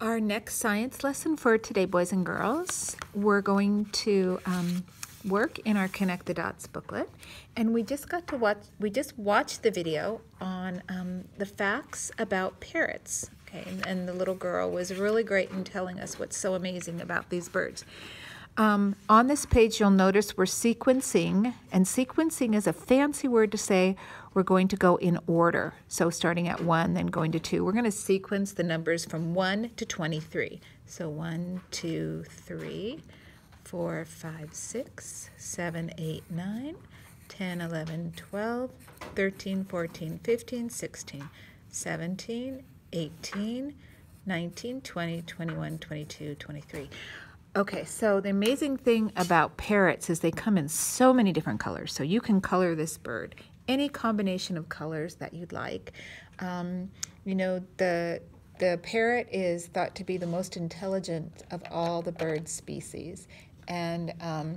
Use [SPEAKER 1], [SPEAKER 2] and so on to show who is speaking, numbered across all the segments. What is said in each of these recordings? [SPEAKER 1] Our next science lesson for today, boys and girls, we're going to um, work in our Connect the Dots booklet. And we just got to watch, we just watched the video on um, the facts about parrots. Okay, and, and the little girl was really great in telling us what's so amazing about these birds. Um, on this page, you'll notice we're sequencing, and sequencing is a fancy word to say we're going to go in order. So starting at 1, then going to 2. We're going to sequence the numbers from 1 to 23. So 1, 2, 3, 4, 5, 6, 7, 8, 9, 10, 11, 12, 13, 14, 15, 16, 17, 18, 19, 20, 21, 22, 23. Okay, so the amazing thing about parrots is they come in so many different colors. So you can color this bird any combination of colors that you'd like. Um, you know, the, the parrot is thought to be the most intelligent of all the bird species. And um,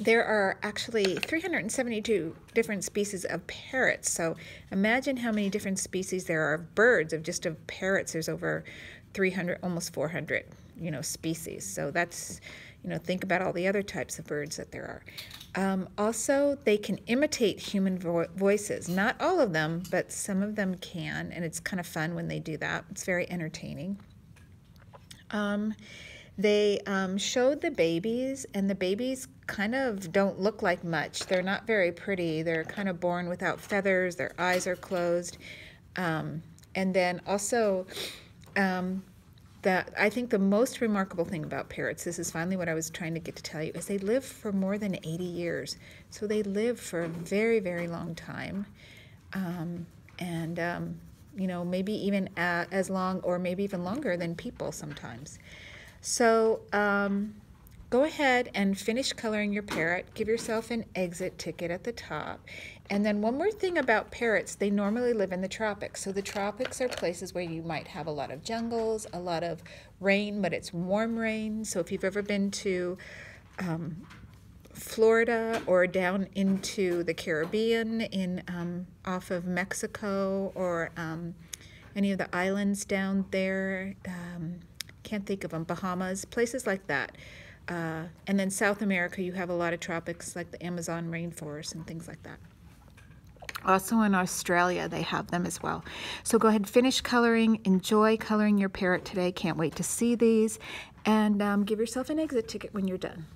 [SPEAKER 1] there are actually 372 different species of parrots. So imagine how many different species there are of birds, of just of parrots, there's over 300, almost 400 you know, species. So that's, you know, think about all the other types of birds that there are. Um, also, they can imitate human vo voices. Not all of them, but some of them can, and it's kind of fun when they do that. It's very entertaining. Um, they um, showed the babies, and the babies kind of don't look like much. They're not very pretty. They're kind of born without feathers. Their eyes are closed. Um, and then also, um, that I think the most remarkable thing about parrots, this is finally what I was trying to get to tell you, is they live for more than 80 years. So they live for a very, very long time. Um, and, um, you know, maybe even as long or maybe even longer than people sometimes. So, um, Go ahead and finish coloring your parrot. Give yourself an exit ticket at the top. And then one more thing about parrots, they normally live in the tropics. So the tropics are places where you might have a lot of jungles, a lot of rain, but it's warm rain. So if you've ever been to um, Florida or down into the Caribbean in um, off of Mexico or um, any of the islands down there, um, can't think of them, Bahamas, places like that uh, and then South America, you have a lot of tropics like the Amazon rainforest and things like that. Also in Australia, they have them as well. So go ahead, finish coloring. Enjoy coloring your parrot today. Can't wait to see these. And um, give yourself an exit ticket when you're done.